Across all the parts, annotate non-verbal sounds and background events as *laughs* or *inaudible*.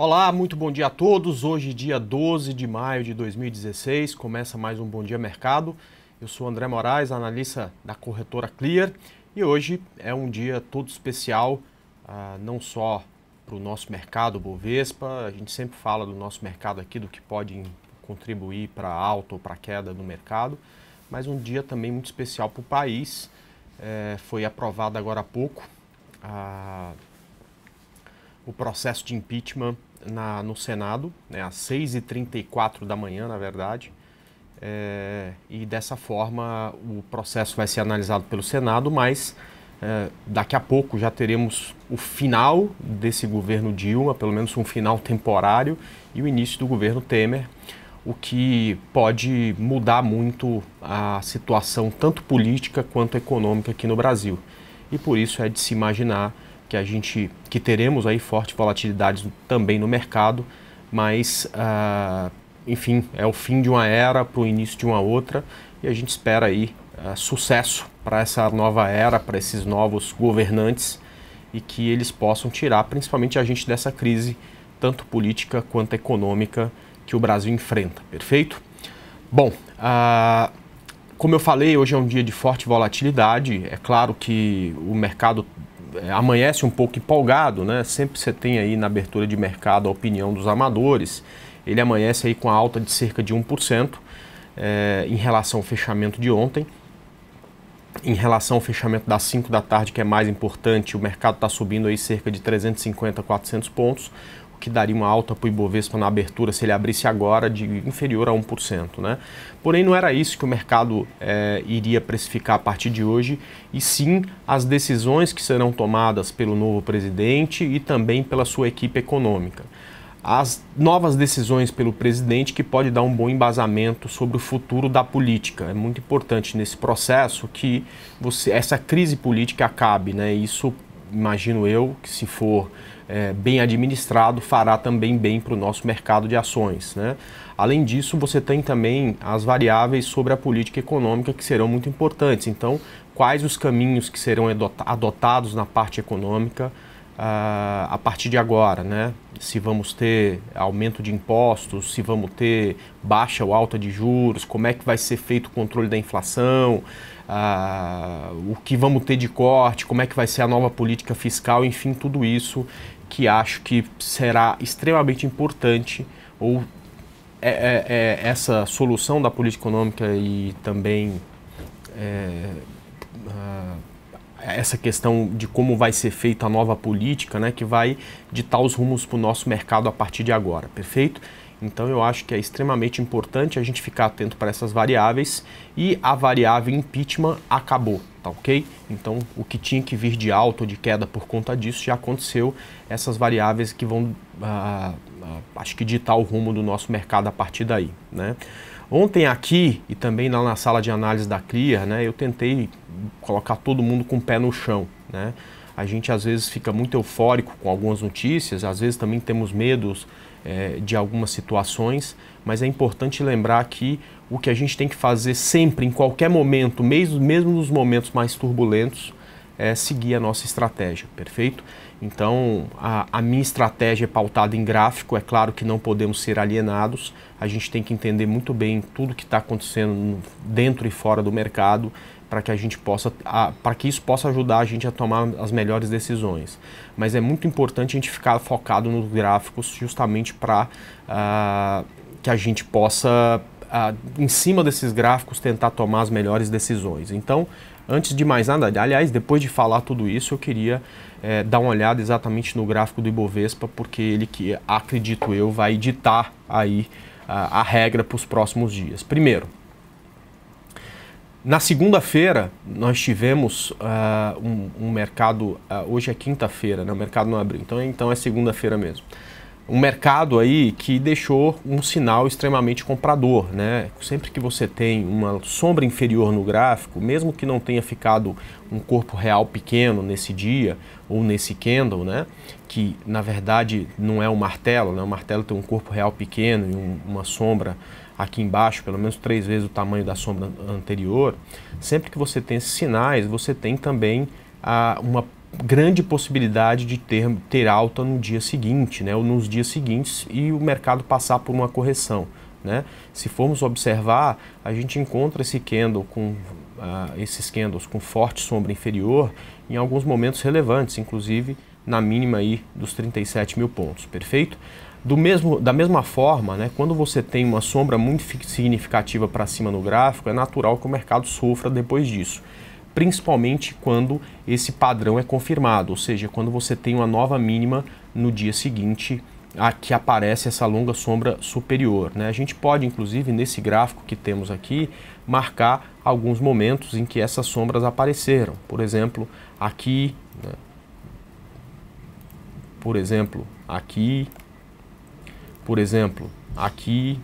Olá, muito bom dia a todos. Hoje, dia 12 de maio de 2016, começa mais um Bom Dia Mercado. Eu sou André Moraes, analista da corretora Clear, e hoje é um dia todo especial, uh, não só para o nosso mercado Bovespa, a gente sempre fala do nosso mercado aqui, do que pode contribuir para alta ou para queda no mercado, mas um dia também muito especial para o país. É, foi aprovado agora há pouco a, o processo de impeachment na, no Senado, né, às 6h34 da manhã, na verdade. É, e dessa forma o processo vai ser analisado pelo Senado, mas é, daqui a pouco já teremos o final desse governo Dilma, pelo menos um final temporário, e o início do governo Temer, o que pode mudar muito a situação tanto política quanto econômica aqui no Brasil. E por isso é de se imaginar que a gente que teremos aí forte volatilidades também no mercado, mas uh, enfim é o fim de uma era para o início de uma outra e a gente espera aí uh, sucesso para essa nova era, para esses novos governantes e que eles possam tirar principalmente a gente dessa crise tanto política quanto econômica que o Brasil enfrenta, perfeito? Bom, uh, como eu falei, hoje é um dia de forte volatilidade. É claro que o mercado amanhece um pouco empolgado, né? Sempre você tem aí na abertura de mercado a opinião dos amadores. Ele amanhece aí com a alta de cerca de 1% é, em relação ao fechamento de ontem. Em relação ao fechamento das 5 da tarde, que é mais importante, o mercado está subindo aí cerca de 350, 400 pontos que daria uma alta para o Ibovespa na abertura se ele abrisse agora de inferior a 1%. Né? Porém, não era isso que o mercado é, iria precificar a partir de hoje, e sim as decisões que serão tomadas pelo novo presidente e também pela sua equipe econômica. As novas decisões pelo presidente que pode dar um bom embasamento sobre o futuro da política. É muito importante nesse processo que você, essa crise política acabe. Né? Isso, imagino eu, que se for é, bem administrado fará também bem para o nosso mercado de ações. Né? Além disso, você tem também as variáveis sobre a política econômica que serão muito importantes. Então, quais os caminhos que serão adotados na parte econômica uh, a partir de agora, né? Se vamos ter aumento de impostos, se vamos ter baixa ou alta de juros, como é que vai ser feito o controle da inflação, uh, o que vamos ter de corte, como é que vai ser a nova política fiscal, enfim, tudo isso que acho que será extremamente importante ou é, é, é essa solução da política econômica e também é, essa questão de como vai ser feita a nova política, né, que vai ditar os rumos para o nosso mercado a partir de agora, perfeito? Então eu acho que é extremamente importante a gente ficar atento para essas variáveis e a variável impeachment acabou, tá ok? Então o que tinha que vir de alta ou de queda por conta disso já aconteceu. Essas variáveis que vão, ah, ah, acho que ditar o rumo do nosso mercado a partir daí, né? Ontem aqui e também lá na sala de análise da Clear, né, eu tentei colocar todo mundo com o pé no chão, né? A gente às vezes fica muito eufórico com algumas notícias, às vezes também temos medos é, de algumas situações, mas é importante lembrar que o que a gente tem que fazer sempre, em qualquer momento, mesmo, mesmo nos momentos mais turbulentos, é seguir a nossa estratégia, perfeito? Então, a, a, minha estratégia é pautada em gráfico, é claro que não podemos ser alienados, a gente tem que entender muito bem tudo que está acontecendo dentro e fora do mercado para que a gente possa, para que isso possa ajudar a gente a tomar as melhores decisões. Mas é muito importante a gente ficar focado nos gráficos justamente para uh, ah, que a gente possa, uh, em cima desses gráficos, tentar tomar as melhores decisões. Então, antes de mais nada, aliás, depois de falar tudo isso, eu queria é, dar uma olhada exatamente no gráfico do Ibovespa, porque ele que acredito eu vai ditar aí uh, a regra para os próximos dias. Primeiro, na segunda-feira, nós tivemos uh, um, um, mercado, uh, hoje é quinta-feira, né? o mercado não abriu, então, então é segunda-feira mesmo. Um mercado aí que deixou um sinal extremamente comprador, né? Sempre que você tem uma sombra inferior no gráfico, mesmo que não tenha ficado um corpo real pequeno nesse dia ou nesse candle, né? Que na verdade não é um martelo, né? O martelo tem um corpo real pequeno e um, uma sombra aqui embaixo, pelo menos três vezes o tamanho da sombra anterior, sempre que você tem esses sinais, você tem também ah, uma grande possibilidade de ter, ter alta no dia seguinte, né, ou nos dias seguintes, e o mercado passar por uma correção. Né? Se formos observar, a gente encontra esse candle com uh, esses candles com forte sombra inferior em alguns momentos relevantes, inclusive na mínima aí dos 37 mil pontos, perfeito? Do mesmo, da mesma forma, né, quando você tem uma sombra muito significativa para cima no gráfico, é natural que o mercado sofra depois disso principalmente quando esse padrão é confirmado, ou seja, quando você tem uma nova mínima no dia seguinte a que aparece essa longa sombra superior. Né? A gente pode, inclusive, nesse gráfico que temos aqui, marcar alguns momentos em que essas sombras apareceram. Por exemplo, aqui, né? por exemplo, aqui, por exemplo, aqui,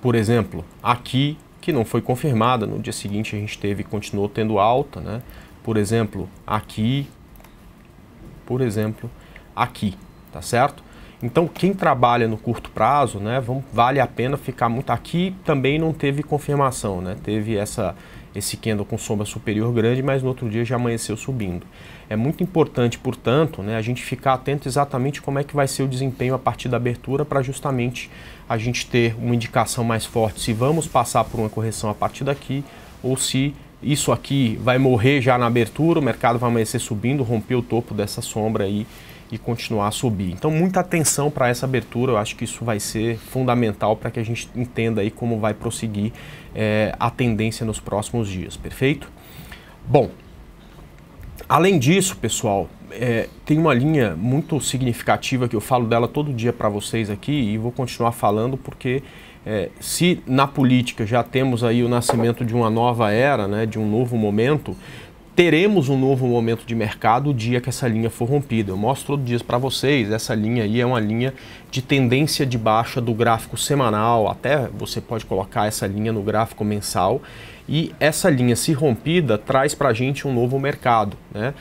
por exemplo, aqui que não foi confirmada. No dia seguinte a gente teve continuou tendo alta, né? Por exemplo, aqui, por exemplo, aqui, tá certo? Então, quem trabalha no curto prazo, né, vamos, vale a pena ficar muito aqui. Também não teve confirmação, né? Teve essa esse candle com sombra superior grande, mas no outro dia já amanheceu subindo. É muito importante, portanto, né, a gente ficar atento exatamente como é que vai ser o desempenho a partir da abertura para justamente a gente ter uma indicação mais forte se vamos passar por uma correção a partir daqui ou se isso aqui vai morrer já na abertura, o mercado vai amanhecer subindo, romper o topo dessa sombra aí e continuar a subir. Então, muita atenção para essa abertura, eu acho que isso vai ser fundamental para que a gente entenda aí como vai prosseguir é, a tendência nos próximos dias, perfeito? Bom, além disso, pessoal, é, tem uma linha muito significativa que eu falo dela todo dia para vocês aqui e vou continuar falando porque é, se na política já temos aí o nascimento de uma nova era, né, de um novo momento, teremos um novo momento de mercado o dia que essa linha for rompida. Eu mostro todo dia para vocês, essa linha aí é uma linha de tendência de baixa do gráfico semanal, até você pode colocar essa linha no gráfico mensal, e essa linha se rompida traz para a gente um novo mercado. Né?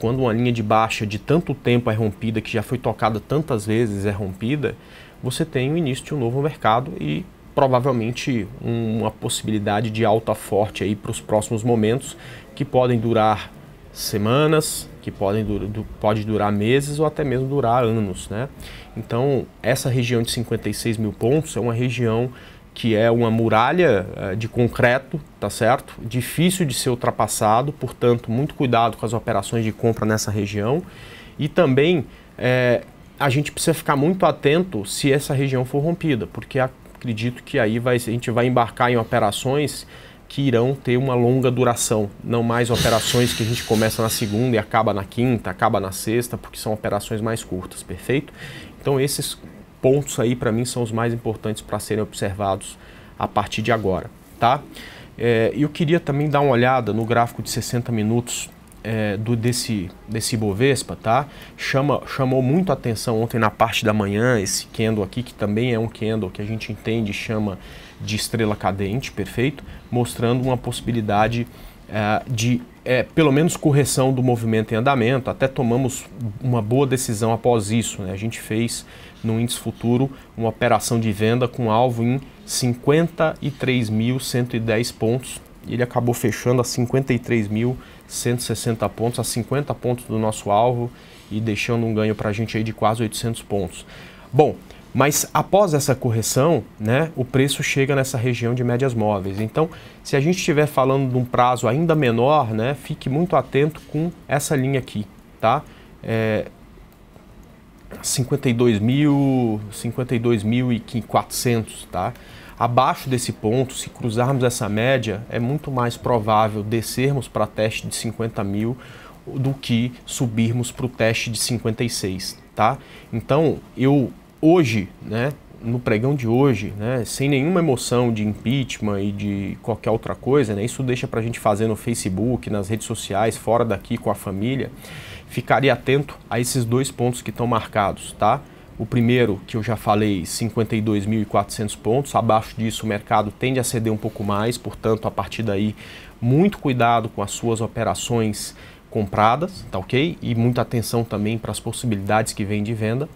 Quando uma linha de baixa de tanto tempo é rompida, que já foi tocada tantas vezes é rompida, você tem o início de um novo mercado e provavelmente uma possibilidade de alta forte aí para os próximos momentos que podem durar semanas, que podem du pode durar meses ou até mesmo durar anos, né? Então essa região de 56 mil pontos é uma região que é uma muralha uh, de concreto, tá certo? Difícil de ser ultrapassado, portanto muito cuidado com as operações de compra nessa região e também é, a gente precisa ficar muito atento se essa região for rompida, porque acredito que aí vai, a gente vai embarcar em operações que irão ter uma longa duração, não mais operações que a gente começa na segunda e acaba na quinta, acaba na sexta, porque são operações mais curtas, perfeito? Então esses pontos aí para mim são os mais importantes para serem observados a partir de agora, tá? É, eu queria também dar uma olhada no gráfico de 60 minutos é, do, desse, desse Ibovespa, tá? Chama, chamou muito atenção ontem na parte da manhã esse candle aqui, que também é um candle que a gente entende chama de estrela cadente, perfeito? Mostrando uma possibilidade é, de, é, pelo menos, correção do movimento em andamento. Até tomamos uma boa decisão após isso, né? A gente fez no índice futuro uma operação de venda com alvo em 53.110 pontos. Ele acabou fechando a 53 mil 160 pontos, a 50 pontos do nosso alvo e deixando um ganho para a gente aí de quase 800 pontos. Bom, mas após essa correção, né, o preço chega nessa região de médias móveis. Então, se a gente estiver falando de um prazo ainda menor, né, fique muito atento com essa linha aqui, tá? É, 52 mil, 52.400, tá? Abaixo desse ponto, se cruzarmos essa média, é muito mais provável descermos para teste de 50 mil do que subirmos para o teste de 56, tá? Então, eu hoje, né, no pregão de hoje, né, sem nenhuma emoção de impeachment e de qualquer outra coisa, né, isso deixa para a gente fazer no Facebook, nas redes sociais, fora daqui com a família, ficaria atento a esses dois pontos que estão marcados, tá? O primeiro, que eu já falei, 52.400 pontos. Abaixo disso, o mercado tende a ceder um pouco mais, portanto, a partir daí, muito cuidado com as suas operações compradas, tá ok? E muita atenção também para as possibilidades que vêm de venda.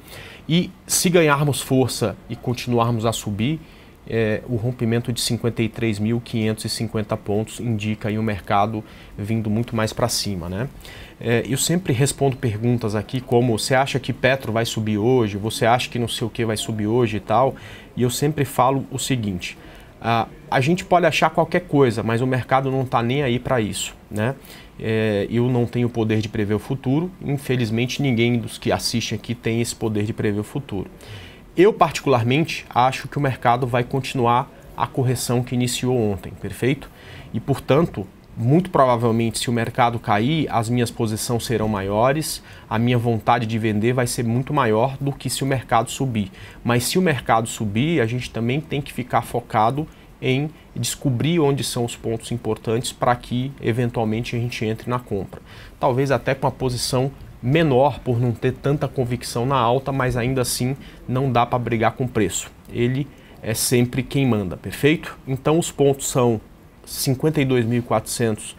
E se ganharmos força e continuarmos a subir, é, o rompimento de 53.550 pontos indica aí o mercado vindo muito mais para cima, né? É, eu sempre respondo perguntas aqui como você acha que Petro vai subir hoje, você acha que não sei o que vai subir hoje e tal, e eu sempre falo o seguinte: a, a gente pode achar qualquer coisa, mas o mercado não está nem aí para isso, né? É, eu não tenho o poder de prever o futuro, infelizmente ninguém dos que assistem aqui tem esse poder de prever o futuro. Eu, particularmente, acho que o mercado vai continuar a correção que iniciou ontem, perfeito? E, portanto, muito provavelmente, se o mercado cair, as minhas posições serão maiores, a minha vontade de vender vai ser muito maior do que se o mercado subir. Mas se o mercado subir, a gente também tem que ficar focado em descobrir onde são os pontos importantes para que eventualmente a gente entre na compra. Talvez até com a posição menor por não ter tanta convicção na alta, mas ainda assim não dá para brigar com o preço. Ele é sempre quem manda, perfeito? Então os pontos são 52.400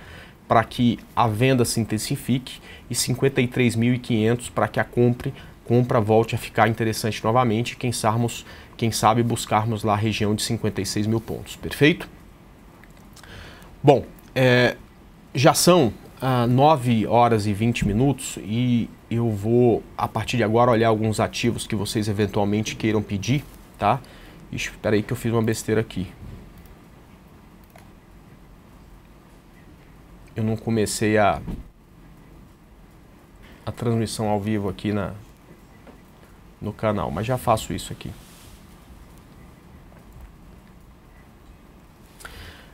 para que a venda se intensifique e 53.500 para que a compra, compra volte a ficar interessante novamente, quem sabe, quem sabe buscarmos lá a região de 56 mil pontos, perfeito? Bom, é, já são ah, 9 horas e 20 minutos e eu vou, a partir de agora, olhar alguns ativos que vocês eventualmente queiram pedir, tá? Ixi, peraí que eu fiz uma besteira aqui. Eu não comecei a, a transmissão ao vivo aqui na, no canal, mas já faço isso aqui.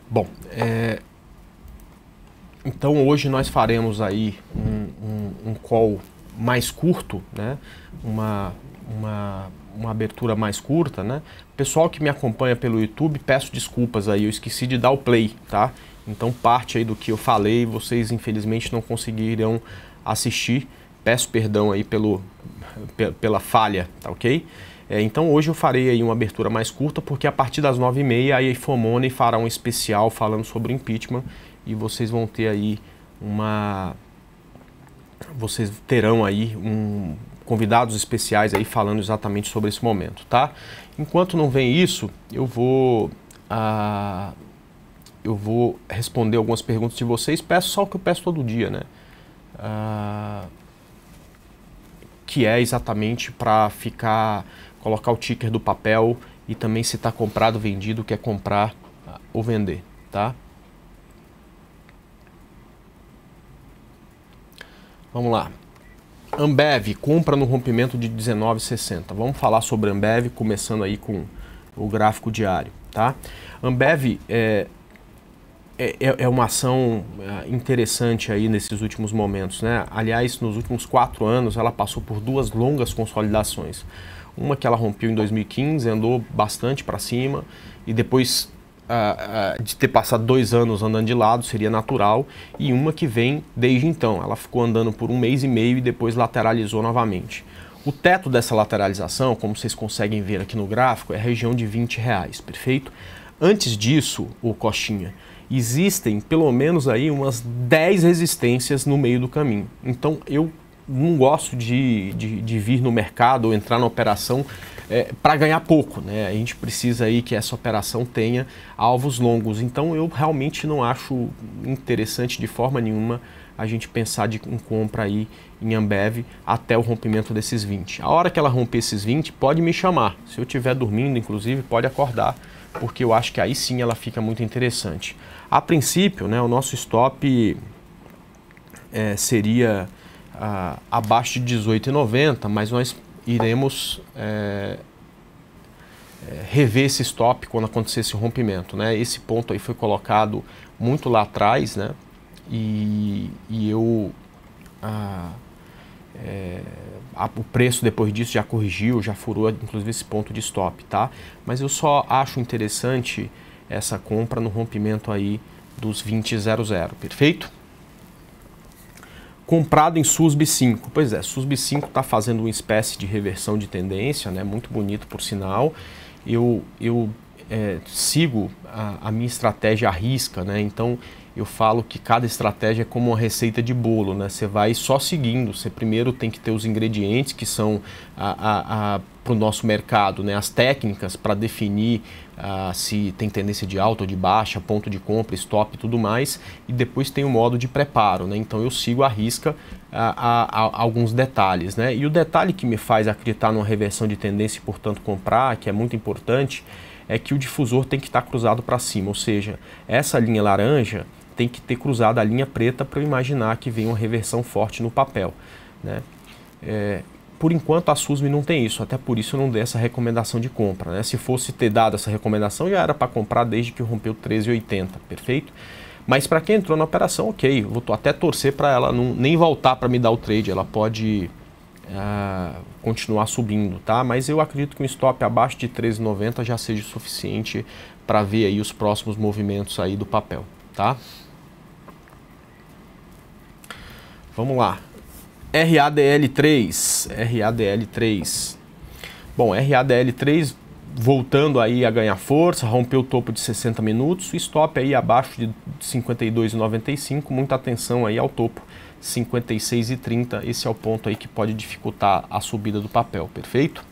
Bom, é, então hoje nós faremos aí um, um, um call mais curto, né? uma, uma, uma abertura mais curta. Né? Pessoal que me acompanha pelo YouTube, peço desculpas aí, eu esqueci de dar o play, tá? Então parte aí do que eu falei, vocês infelizmente não conseguirão assistir. Peço perdão aí pelo, pela falha, tá ok? É, então hoje eu farei aí uma abertura mais curta, porque a partir das 9h30 a Ifomone fará um especial falando sobre o impeachment e vocês vão ter aí uma vocês terão aí um convidados especiais aí falando exatamente sobre esse momento, tá? Enquanto não vem isso, eu vou ah, eu vou responder algumas perguntas de vocês. Peço só o que eu peço todo dia, né? Ah, que é exatamente para ficar colocar o ticker do papel e também se está comprado, vendido, quer comprar ou vender, tá? Vamos lá. Ambev compra no rompimento de 19,60. Vamos falar sobre Ambev, começando aí com o gráfico diário, tá? Ambev é, é, é uma ação é, interessante aí nesses últimos momentos, né? Aliás, nos últimos quatro anos ela passou por duas longas consolidações. Uma que ela rompeu em 2015, andou bastante para cima e depois de ter passado dois anos andando de lado, seria natural, e uma que vem desde então. Ela ficou andando por um mês e meio e depois lateralizou novamente. O teto dessa lateralização, como vocês conseguem ver aqui no gráfico, é a região de 20 reais, perfeito? Antes disso, o Coxinha, existem pelo menos aí umas 10 resistências no meio do caminho. Então eu não gosto de, de, de vir no mercado ou entrar na operação é, para ganhar pouco. Né? A gente precisa aí que essa operação tenha alvos longos. Então eu realmente não acho interessante de forma nenhuma a gente pensar de, em compra aí em Ambev até o rompimento desses 20. A hora que ela romper esses 20, pode me chamar. Se eu estiver dormindo, inclusive, pode acordar, porque eu acho que aí sim ela fica muito interessante. A princípio, né, o nosso stop é, seria ah, abaixo de 18,90, mas nós iremos é, é, rever esse stop quando acontecer esse rompimento. Né? Esse ponto aí foi colocado muito lá atrás, né? E, e eu ah, é, a, o preço depois disso já corrigiu, já furou inclusive esse ponto de stop, tá? Mas eu só acho interessante essa compra no rompimento aí dos 20.00, perfeito? Comprado em SUSB 5. Pois é, SUSB 5 está fazendo uma espécie de reversão de tendência, né? muito bonito por sinal. Eu, eu é, sigo a, a, minha estratégia à risca, né? então eu falo que cada estratégia é como uma receita de bolo, né? Você vai só seguindo. Você primeiro tem que ter os ingredientes, que são para o nosso mercado, né, as técnicas para definir uh, se tem tendência de alta ou de baixa, ponto de compra, stop e tudo mais, e depois tem o modo de preparo, né, então eu sigo a risca uh, a, a, alguns detalhes. Né, e o detalhe que me faz acreditar numa reversão de tendência e, portanto, comprar, que é muito importante, é que o difusor tem que estar cruzado para cima, ou seja, essa linha laranja tem que ter cruzado a linha preta para eu imaginar que vem uma reversão forte no papel. Né? É, por enquanto a SUSME não tem isso, até por isso eu não dei essa recomendação de compra. Né? Se fosse ter dado essa recomendação, já era para comprar desde que rompeu 13,80, perfeito? Mas para quem entrou na operação, ok, vou até torcer para ela não, nem voltar para me dar o trade, ela pode uh, continuar subindo, tá? Mas eu acredito que um stop abaixo de 13,90 já seja suficiente para ver aí os próximos movimentos aí do papel, tá? Vamos lá. RADL3, RADL3. Bom, RADL3 voltando aí a ganhar força, rompeu o topo de 60 minutos, stop aí abaixo de 52,95, muita atenção aí ao topo 56,30, esse é o ponto aí que pode dificultar a subida do papel, perfeito?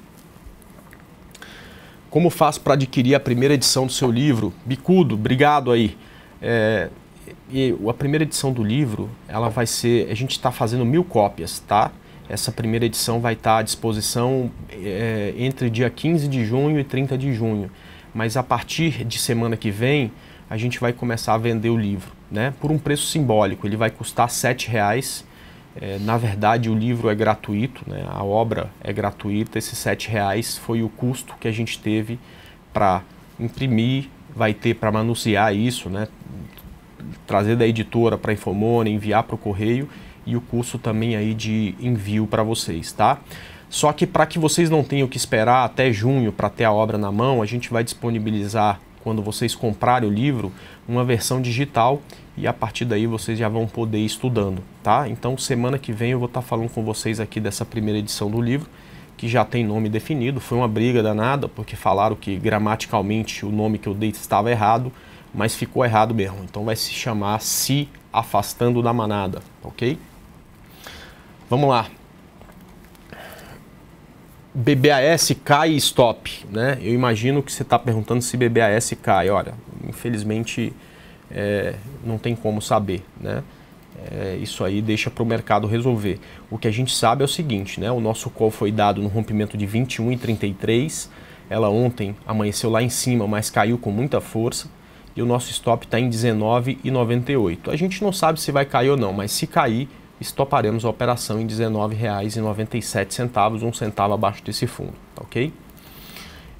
Como faz para adquirir a primeira edição do seu livro? Bicudo, obrigado aí. É, e a primeira edição do livro, ela vai ser, a gente está fazendo mil cópias, tá? Essa primeira edição vai estar tá à disposição é, entre dia 15 de junho e 30 de junho. Mas a partir de semana que vem, a gente vai começar a vender o livro, né? Por um preço simbólico, ele vai custar R$ reais. É, na verdade, o livro é gratuito, né? A obra é gratuita. Esses R$ reais foi o custo que a gente teve para imprimir, vai ter para manusear isso, né? Trazer da editora para a Infomone, enviar para o correio e o custo também aí de envio para vocês, tá? Só que para que vocês não tenham que esperar até junho para ter a obra na mão, a gente vai disponibilizar quando vocês comprarem o livro uma versão digital e a partir daí vocês já vão poder ir estudando, tá? Então semana que vem eu vou estar tá falando com vocês aqui dessa primeira edição do livro que já tem nome definido. Foi uma briga danada porque falaram que gramaticalmente o nome que eu dei estava errado mas ficou errado mesmo. Então vai se chamar Se Afastando da Manada, ok? Vamos lá. BBAS cai e stop, né? Eu imagino que você está perguntando se BBAS cai. Olha, infelizmente é, não tem como saber, né? É, isso aí deixa para o mercado resolver. O que a gente sabe é o seguinte, né? O nosso call foi dado no rompimento de 21,33. Ela ontem amanheceu lá em cima, mas caiu com muita força e o nosso stop está em 19,98. A gente não sabe se vai cair ou não, mas se cair, estoparemos a operação em R$ 19,97, um centavo abaixo desse fundo, tá ok?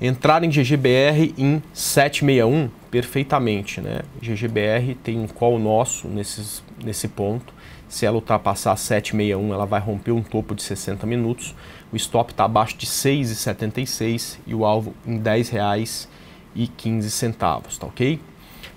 Entrar em GGBR em 761 perfeitamente, né? GGBR tem um call nosso nesses, nesse ponto. Se ela ultrapassar 761, ela vai romper um topo de 60 minutos. O stop está abaixo de 6,76 e o alvo em R$ 10,15, tá ok?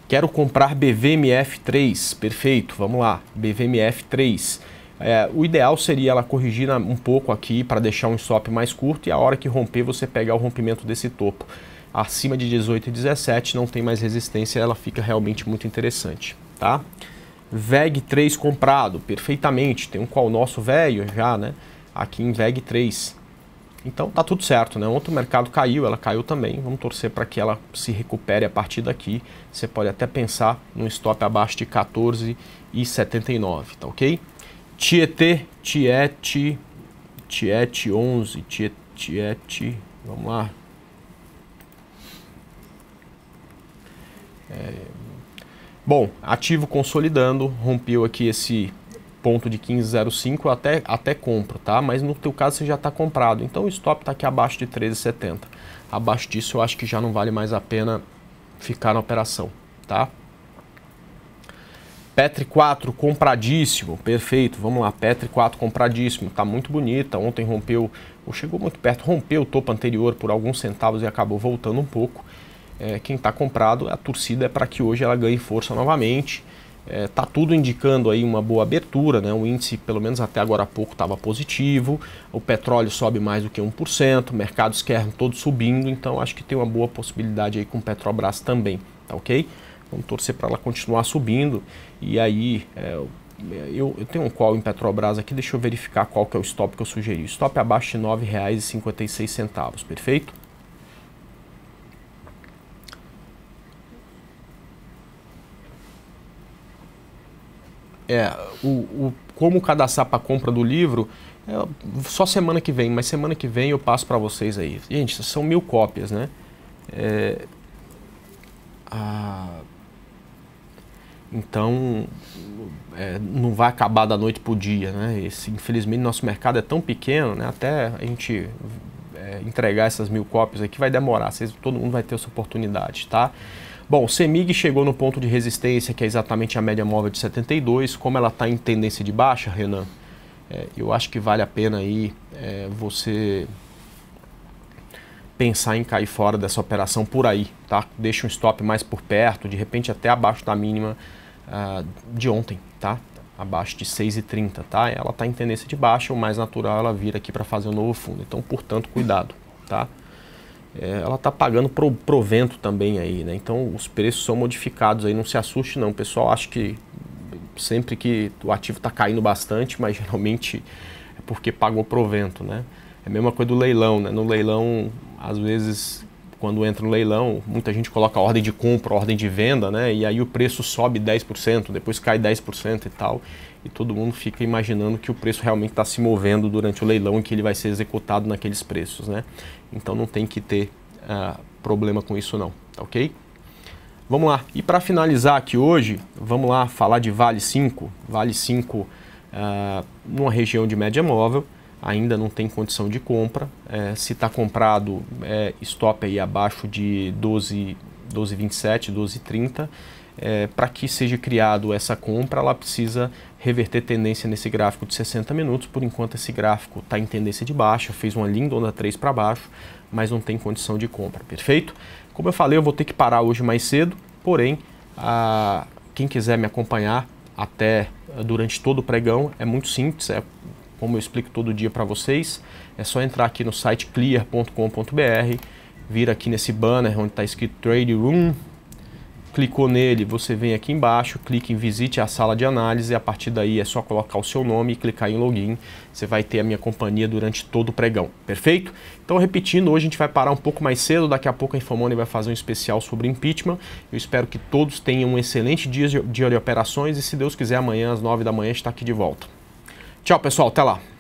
Quero comprar BVMF3. Perfeito, vamos lá. BVMF3. É, o ideal seria ela corrigir um pouco aqui para deixar um stop mais curto e a hora que romper você pegar o rompimento desse topo. Acima de 18 e 17 não tem mais resistência, ela fica realmente muito interessante, tá? VEG 3 comprado, perfeitamente. Tem um qual nosso velho já, né? Aqui em VEG 3. Então tá tudo certo, né? Ontem o mercado caiu, ela caiu também. Vamos torcer para que ela se recupere a partir daqui. Você pode até pensar num stop abaixo de 14,79, tá ok? Tietê, Tiete, Tiete 11, Tiete, vamos lá. É, bom, ativo consolidando, rompeu aqui esse ponto de 15,05 eu até, até compro, tá? Mas no teu caso você já está comprado. Então o stop está aqui abaixo de 13,70. Abaixo disso eu acho que já não vale mais a pena ficar na operação, tá? Petri 4 compradíssimo, perfeito. Vamos lá, Petri 4 compradíssimo, tá muito bonita. Ontem rompeu, ou chegou muito perto, rompeu o topo anterior por alguns centavos e acabou voltando um pouco. É, quem está comprado, a torcida é para que hoje ela ganhe força novamente. Está é, tudo indicando aí uma boa abertura, né? o índice, pelo menos até agora há pouco, estava positivo, o petróleo sobe mais do que 1%, mercados externo todos subindo, então acho que tem uma boa possibilidade aí com Petrobras também, tá ok? Vamos torcer para ela continuar subindo e aí é, eu, eu, tenho um call em Petrobras aqui, deixa eu verificar qual que é o stop que eu sugeri. Stop abaixo de R$ 9,56, perfeito? É, o, o, como cadastrar para compra do livro, é, só semana que vem, mas semana que vem eu passo para vocês aí. Gente, são mil cópias, né? É, a, então, é, não vai acabar da noite para o dia, né? Esse, infelizmente, nosso mercado é tão pequeno, né? Até a gente é, entregar essas mil cópias aqui vai demorar, vocês, todo mundo vai ter essa oportunidade, tá? Bom, o CEMIG chegou no ponto de resistência, que é exatamente a média móvel de 72. Como ela está em tendência de baixa, Renan, é, eu acho que vale a pena aí é, você pensar em cair fora dessa operação por aí, tá? Deixa um stop mais por perto, de repente até abaixo da mínima uh, de ontem, tá? Abaixo de 6,30, tá? Ela está em tendência de baixa, o mais natural ela vir aqui para fazer um novo fundo. Então, portanto, cuidado, tá? É, ela está pagando pro, provento também aí, né? Então, os preços são modificados aí, não se assuste não. O pessoal acha que sempre que o ativo está caindo bastante, mas *laughs* geralmente é porque pagou provento, né? É a mesma coisa do leilão, né? No leilão, às vezes, quando entra no leilão, muita gente coloca ordem de compra, ordem de venda, né? E aí o preço sobe 10%, depois cai 10% e tal. E todo mundo fica imaginando que o preço realmente está se movendo durante o leilão e que ele vai ser executado naqueles preços, né? Então não tem que ter uh, problema com isso não, tá ok? Vamos lá. E para finalizar aqui hoje, vamos lá falar de Vale 5. Vale 5 uh, numa região de média móvel ainda não tem condição de compra. É, se está comprado, é, stop aí abaixo de 12, 12,27, 12,30. É, Para que seja criado essa compra, ela precisa reverter tendência nesse gráfico de 60 minutos. Por enquanto, esse gráfico está em tendência de baixa, fez uma linda onda 3 para baixo, mas não tem condição de compra, perfeito? Como eu falei, eu vou ter que parar hoje mais cedo, porém, a, quem quiser me acompanhar até durante todo o pregão, é muito simples, é como eu explico todo dia para vocês, é só entrar aqui no site clear.com.br, vir aqui nesse banner onde está escrito Trade Room, clicou nele, você vem aqui embaixo, clica em visite a sala de análise a partir daí é só colocar o seu nome e clicar em login. Você vai ter a minha companhia durante todo o pregão, perfeito? Então, repetindo, hoje a gente vai parar um pouco mais cedo, daqui a pouco a Infomone vai fazer um especial sobre impeachment. Eu espero que todos tenham um excelente dia de, dia de operações e se Deus quiser amanhã às 9 da manhã está aqui de volta. Tchau, pessoal. Até lá.